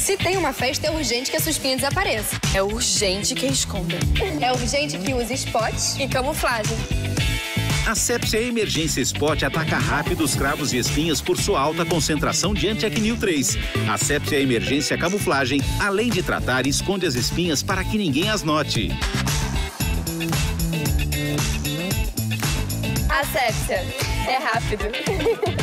Se tem uma festa, é urgente que a sua espinha desapareça. É urgente que esconda. É urgente que use spot e camuflagem. A Sepsia Emergência Spot ataca rápido os cravos e espinhas por sua alta concentração de antiacnil 3. A Sepsia Emergência Camuflagem, além de tratar, esconde as espinhas para que ninguém as note. A sepsia É rápido.